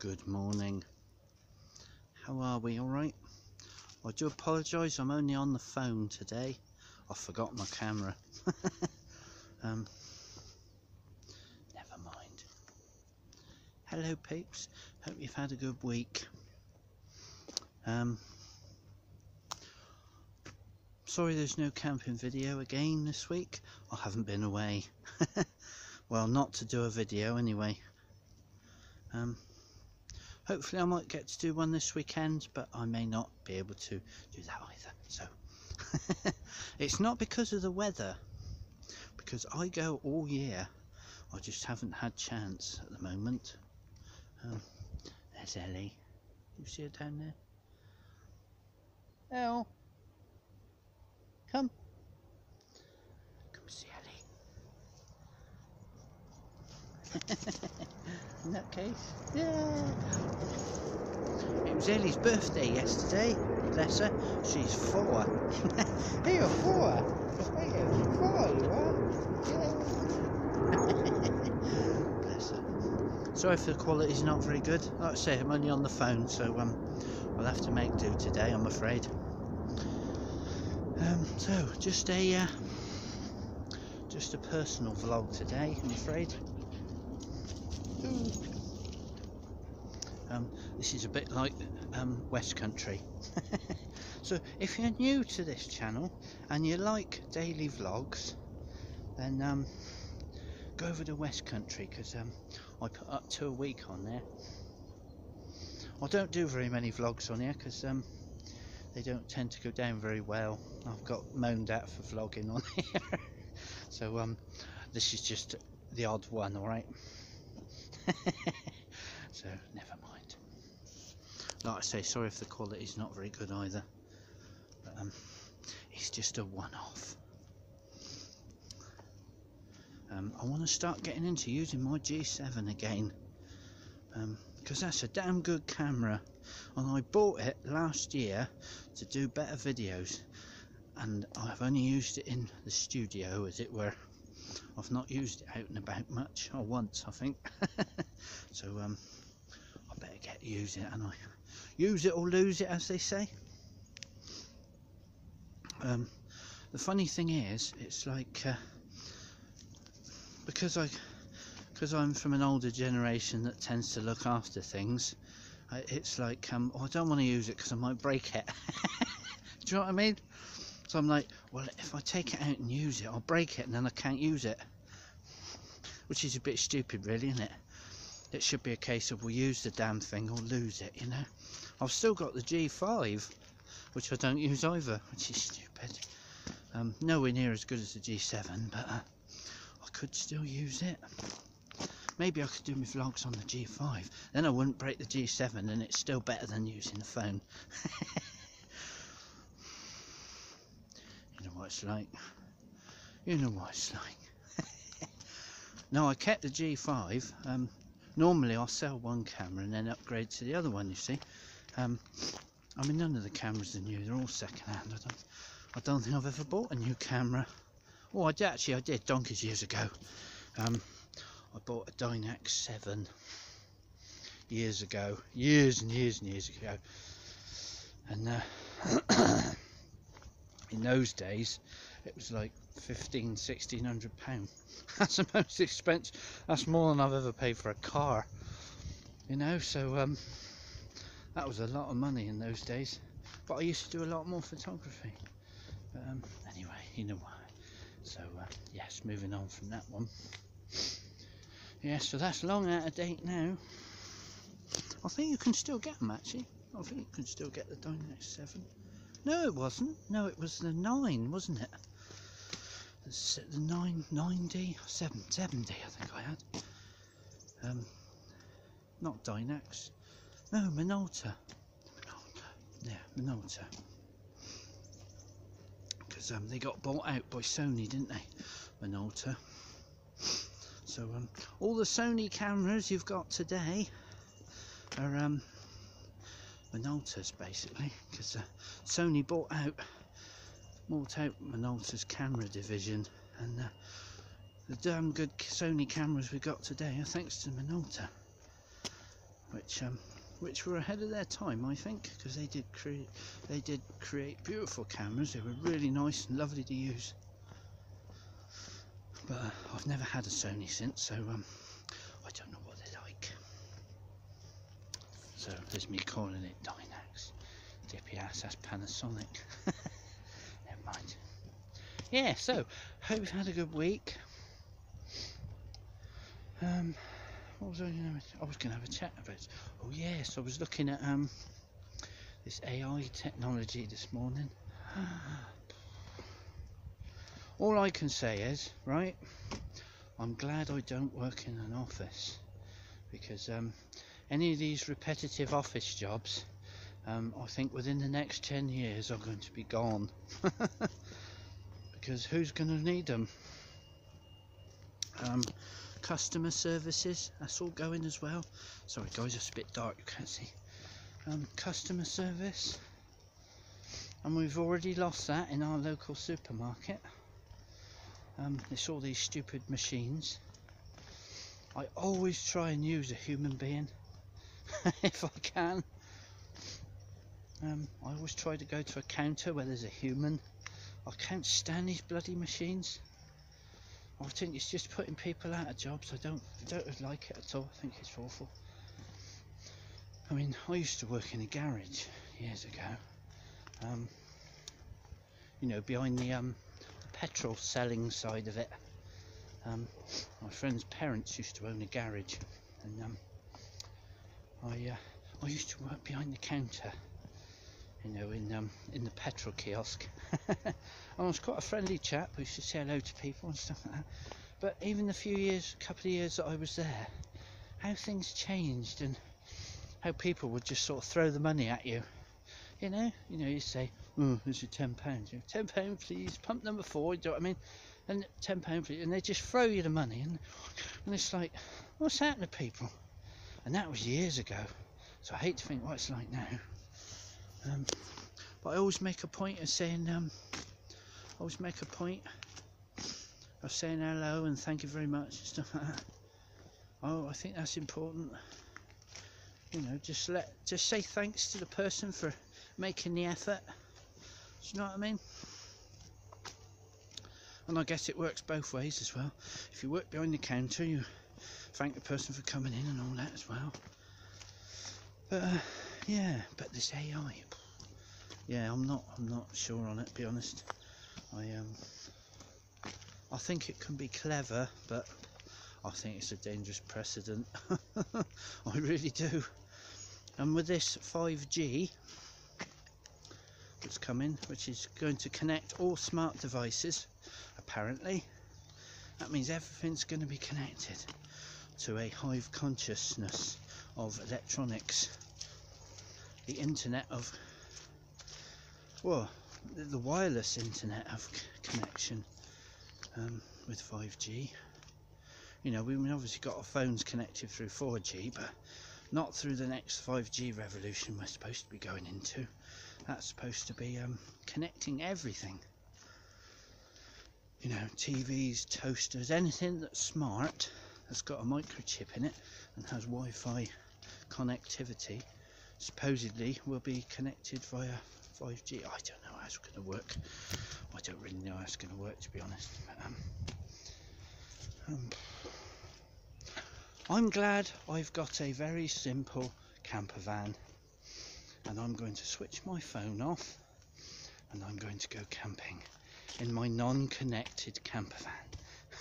Good morning. How are we? All right? I do apologise. I'm only on the phone today. I forgot my camera. um, never mind. Hello, peeps. Hope you've had a good week. Um, sorry, there's no camping video again this week. I haven't been away. well, not to do a video anyway. Um, hopefully I might get to do one this weekend, but I may not be able to do that either. So it's not because of the weather, because I go all year. I just haven't had chance at the moment. Um, there's Ellie. You see her down there? Elle, come. Come see Ellie. in that case. Yeah. It was Ellie's birthday yesterday. Bless her. She's four. hey, you're four. Hey, you're four, you are. Bless her. Sorry if the quality's not very good. Like I say, I'm only on the phone, so um, I'll have to make do today, I'm afraid. Um, so, just a uh, just a personal vlog today, I'm afraid. Um, this is a bit like um, West Country. so if you're new to this channel and you like daily vlogs, then um, go over to West Country because um, I put up to a week on there. I don't do very many vlogs on here because um, they don't tend to go down very well. I've got moaned at for vlogging on here. so um, this is just the odd one, alright? so never mind. Like I say, sorry if the quality is not very good either. But um, it's just a one-off. Um, I want to start getting into using my G7 again. Because um, that's a damn good camera. And I bought it last year to do better videos. And I've only used it in the studio, as it were. I've not used it out and about much, or once I think. so um, I better get to use it, and I use it or lose it, as they say. Um, the funny thing is, it's like uh, because I because I'm from an older generation that tends to look after things. It's like um, oh, I don't want to use it because I might break it. Do you know what I mean? So I'm like, well, if I take it out and use it, I'll break it and then I can't use it. Which is a bit stupid, really, isn't it? It should be a case of we'll use the damn thing or lose it, you know? I've still got the G5, which I don't use either, which is stupid. Um, nowhere near as good as the G7, but uh, I could still use it. Maybe I could do my vlogs on the G5, then I wouldn't break the G7 and it's still better than using the phone. what it's like. You know what it's like. now I kept the G5. Um, normally I'll sell one camera and then upgrade to the other one. You see. Um, I mean none of the cameras are new. They're all second hand. I don't. I don't think I've ever bought a new camera. Oh, I did actually. I did donkeys years ago. Um, I bought a Dynax 7 years ago, years and years and years ago, and uh, in those days it was like 15 1600 pound. That's the most expensive that's more than i've ever paid for a car you know so um, that was a lot of money in those days. But i used to do a lot more photography. But um, anyway you know why. So uh, yes moving on from that one. Yeah so that's long out of date now. I think you can still get them actually. I think you can still get the Dynax 7 no, it wasn't. No, it was the 9, wasn't it? The, the 9, 9D, 7, 7D I think I had. Um, not Dynax. No, Minolta. Minolta. Yeah, Minolta. Because um, they got bought out by Sony, didn't they? Minolta. So um, all the Sony cameras you've got today are um, Minolta's basically because uh, Sony bought out bought out Minolta's camera division and uh, the damn good Sony cameras we got today are thanks to Minolta which um, which were ahead of their time, I think, because they did create they did create beautiful cameras. They were really nice and lovely to use. But uh, I've never had a Sony since, so um, I don't know what they're like. So there's me calling it Dynax. Dippy ass, that's Panasonic. Never mind. Yeah, so hope you've had a good week. Um, what was I going to? I was going to have a chat about. Oh yes, I was looking at um this AI technology this morning. All I can say is, right, I'm glad I don't work in an office because um, any of these repetitive office jobs, um, I think within the next 10 years are going to be gone. because who's going to need them? Um, customer services, that's all going as well. Sorry guys, it's a bit dark, you can't see. Um, customer service, and we've already lost that in our local supermarket. Um, it's all these stupid machines. I always try and use a human being if I can. Um, I always try to go to a counter where there's a human. I can't stand these bloody machines. I think it's just putting people out of jobs. I don't, I don't like it at all. I think it's awful. I mean, I used to work in a garage years ago. Um, you know, behind the um, petrol selling side of it. Um, my friend's parents used to own a garage, and um, I uh, I used to work behind the counter, you know, in um, in the petrol kiosk. I was quite a friendly chap. We used to say hello to people and stuff like that. But even the few years, couple of years that I was there, how things changed and how people would just sort of throw the money at you. You know, you know, you say, "Oh, here's your ten pounds. Ten pound, please. Pump number four. You know what I mean? And ten pound, please. And they just throw you the money, and and it's like, what's happened to people? And that was years ago. So I hate to think what it's like now. Um, but I always make a point of saying, um, I always make a point of saying hello and thank you very much and stuff like that. Oh, I think that's important. You know, just let, just say thanks to the person for making the effort. Do you know what I mean? And I guess it works both ways as well. If you work behind the counter, you thank the person for coming in and all that as well. But uh, yeah, but this AI, yeah, I'm not, I'm not sure on it. Be honest. I um, I think it can be clever, but I think it's a dangerous precedent. I really do. And with this 5G, that's coming, which is going to connect all smart devices, apparently. That means everything's going to be connected to a hive consciousness of electronics. The internet of, well, the wireless internet of connection um, with 5G. You know, we've obviously got our phones connected through 4G, but not through the next 5G revolution we're supposed to be going into that's supposed to be um, connecting everything you know TVs toasters anything that's smart that's got a microchip in it and has Wi-Fi connectivity. Supposedly will be connected via 5G I don't know how it's going to work. I don't really know how it's going to work to be honest but, um, um, I'm glad I've got a very simple camper van and I'm going to switch my phone off and I'm going to go camping in my non-connected camper van.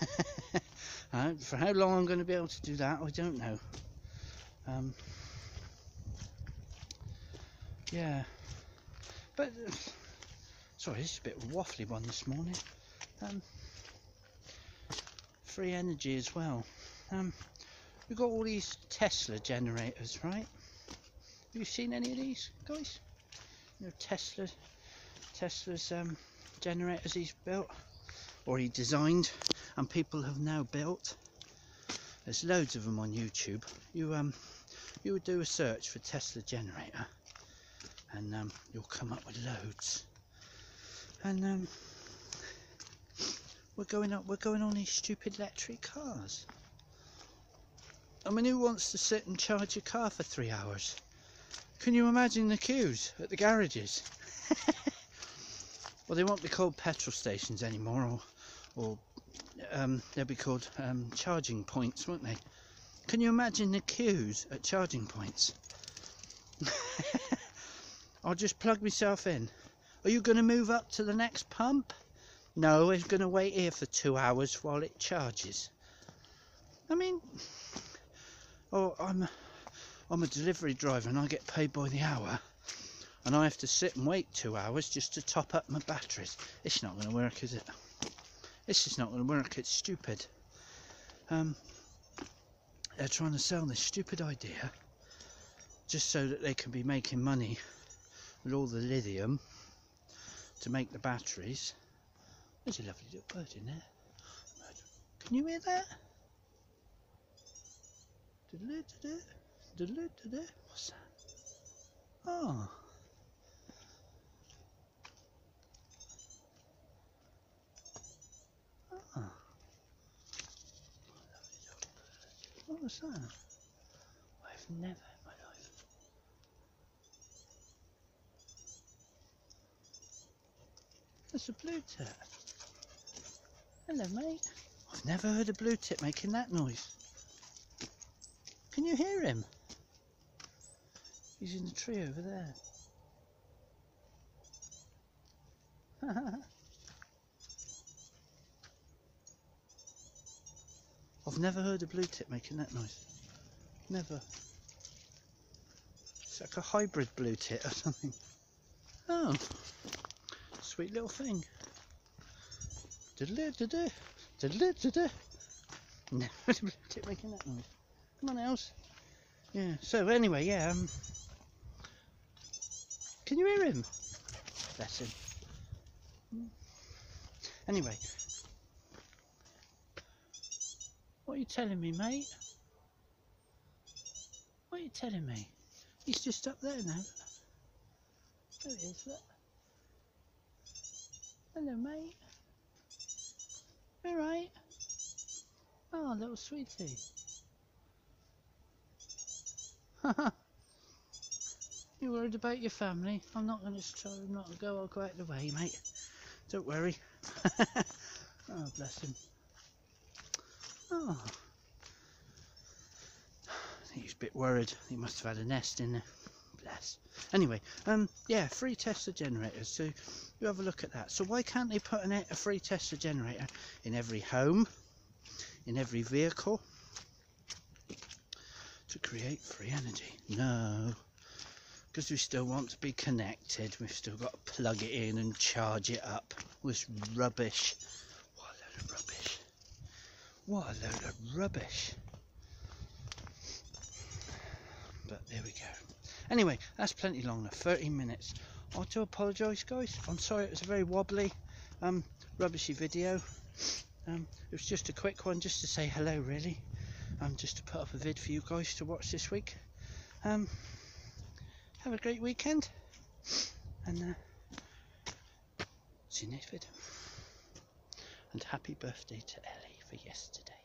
uh, for how long I'm going to be able to do that, I don't know. Um, yeah, but uh, sorry, this is a bit waffly one this morning. Um, free energy as well. Um, we've got all these Tesla generators, right? Have you seen any of these guys? You know, Tesla, Tesla's um, generators he's built, or he designed, and people have now built. There's loads of them on YouTube. You um, you would do a search for Tesla generator, and um, you'll come up with loads. And um, we're going up. We're going on these stupid electric cars. I mean, who wants to sit and charge your car for three hours? Can you imagine the queues at the garages? well, they won't be called petrol stations anymore, or, or um, they'll be called um, charging points, won't they? Can you imagine the queues at charging points? I'll just plug myself in. Are you going to move up to the next pump? No, we're going to wait here for two hours while it charges. I mean, oh, I'm I'm a delivery driver and I get paid by the hour, and I have to sit and wait two hours just to top up my batteries. It's not going to work, is it? It's just not going to work. It's stupid. Um, they're trying to sell this stupid idea just so that they can be making money with all the lithium to make the batteries. There's a lovely little bird in there. Can you hear that? What's that? Oh. Was? I've never in my life. That's a blue tit. Hello, mate. I've never heard a blue tit making that noise. Can you hear him? He's in the tree over there. I've never heard a blue tit making that noise. Never. It's like a hybrid blue tit or something. Oh, sweet little thing. Diddle diddle diddle. Never heard a blue tit making that noise. Come on, Els. Yeah. So anyway, yeah. Um, can you hear him? Bless him. Anyway, what are you telling me, mate? What are you telling me? He's just up there now. There he is, look. Hello, mate. All right. Oh, little sweetie. you worried about your family? I'm not going to try. I'm not to go. I'll go out the way, mate. Don't worry. oh, bless him. Oh. He's a bit worried. He must have had a nest in there. Bless. Anyway, um, yeah, free Tesla generators. So you have a look at that. So why can't they put an, a free Tesla generator in every home, in every vehicle, to create free energy. No, because we still want to be connected. We've still got to plug it in and charge it up. This rubbish. What a load of rubbish. What a load of rubbish. But there we go. Anyway, that's plenty long enough. 30 minutes. I do apologise, guys. I'm sorry it was a very wobbly, um, rubbishy video. Um, it was just a quick one, just to say hello, really um, just to put up a vid for you guys to watch this week. Um, have a great weekend and uh, see you next vid. And happy birthday to Ellie for yesterday.